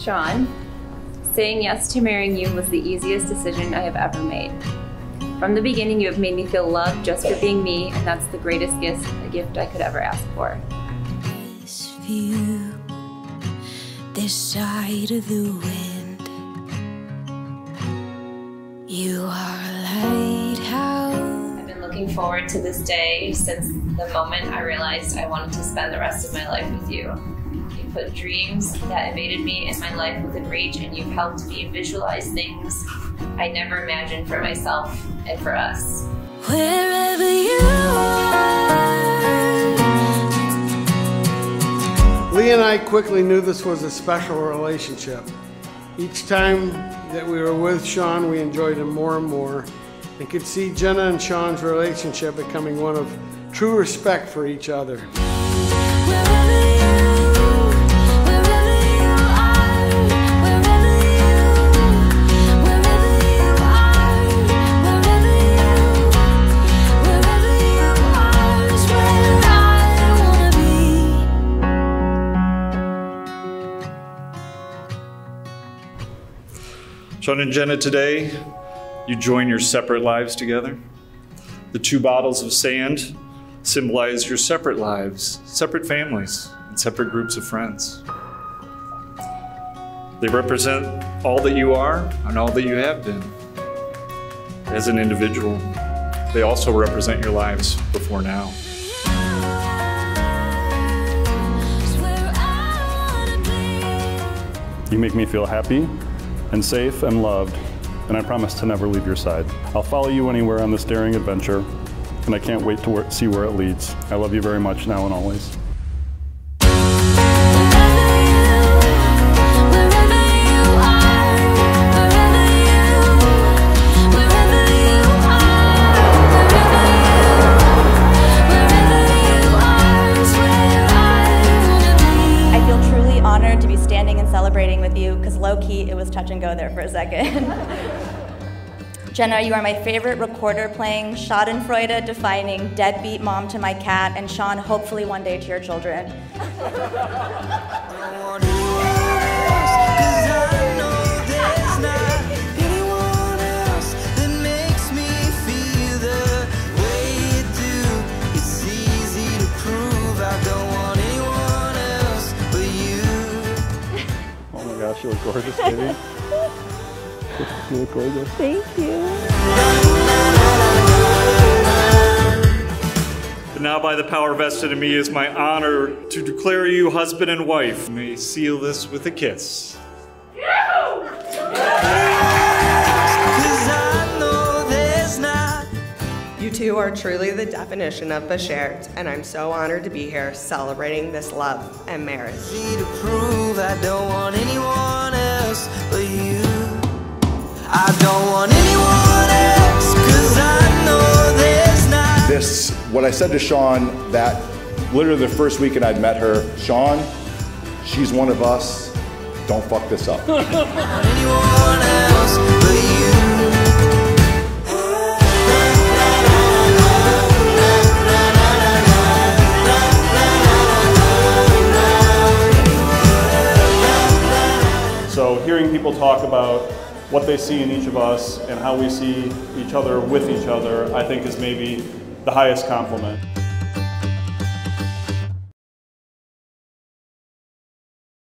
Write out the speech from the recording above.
Sean, saying yes to marrying you was the easiest decision I have ever made. From the beginning, you have made me feel loved just for being me, and that's the greatest gift, a gift I could ever ask for. This view, this side of the wind, you are a lighthouse. I've been looking forward to this day since the moment I realized I wanted to spend the rest of my life with you. You put dreams that evaded me in my life within reach, and you've helped me visualize things I never imagined for myself and for us. Wherever you are. Lee and I quickly knew this was a special relationship. Each time that we were with Sean, we enjoyed him more and more and could see Jenna and Sean's relationship becoming one of true respect for each other. Sean and Jenna, today you join your separate lives together. The two bottles of sand symbolize your separate lives, separate families, and separate groups of friends. They represent all that you are and all that you have been as an individual. They also represent your lives before now. Is where I wanna be. You make me feel happy and safe and loved, and I promise to never leave your side. I'll follow you anywhere on this daring adventure, and I can't wait to see where it leads. I love you very much now and always. Honored to be standing and celebrating with you because low key it was touch and go there for a second. Jenna, you are my favorite recorder playing, Schadenfreude defining, deadbeat mom to my cat, and Sean, hopefully one day to your children. gosh, you look gorgeous, baby. you look gorgeous. Thank But now, by the power vested in me, is my honor to declare you husband and wife. May seal this with a kiss. Two are truly the definition of Bashert, and I'm so honored to be here celebrating this love and marriage. to prove I don't want anyone else but you. I don't want anyone else, cause I know there's not. this what I said to Sean that literally the first weekend I'd met her, Sean, she's one of us. Don't fuck this up. hearing people talk about what they see in each of us and how we see each other with each other, I think is maybe the highest compliment.